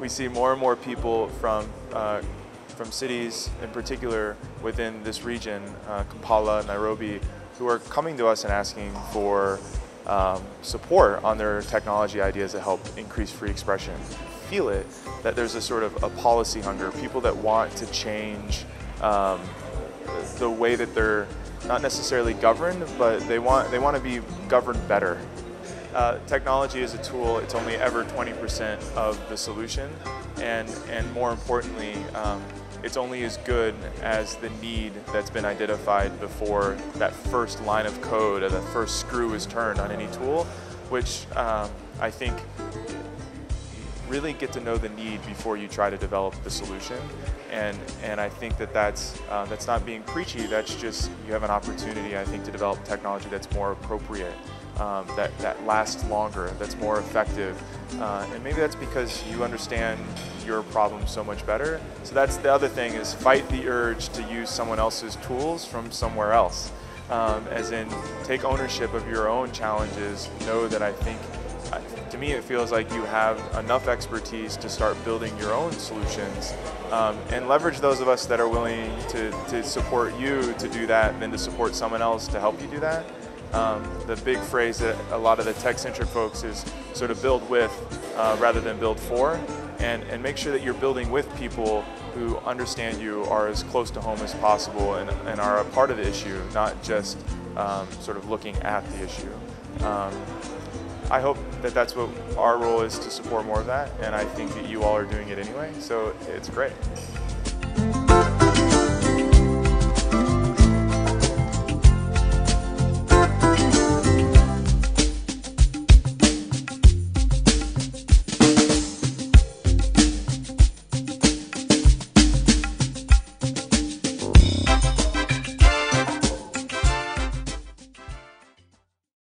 we see more and more people from uh, from cities, in particular within this region, uh, Kampala, Nairobi, who are coming to us and asking for um, support on their technology ideas that help increase free expression. Feel it that there's a sort of a policy hunger, people that want to change um, the way that they're not necessarily governed, but they want they want to be governed better. Uh, technology is a tool; it's only ever 20% of the solution, and and more importantly, um, it's only as good as the need that's been identified before that first line of code or the first screw is turned on any tool, which um, I think really get to know the need before you try to develop the solution. And, and I think that that's, uh, that's not being preachy, that's just, you have an opportunity, I think, to develop technology that's more appropriate, um, that, that lasts longer, that's more effective. Uh, and maybe that's because you understand your problem so much better. So that's the other thing is fight the urge to use someone else's tools from somewhere else. Um, as in, take ownership of your own challenges, know that I think to me it feels like you have enough expertise to start building your own solutions um, and leverage those of us that are willing to, to support you to do that then to support someone else to help you do that. Um, the big phrase that a lot of the tech-centric folks is sort of build with uh, rather than build for and, and make sure that you're building with people who understand you are as close to home as possible and, and are a part of the issue, not just um, sort of looking at the issue. Um, I hope that that's what our role is to support more of that, and I think that you all are doing it anyway, so it's great.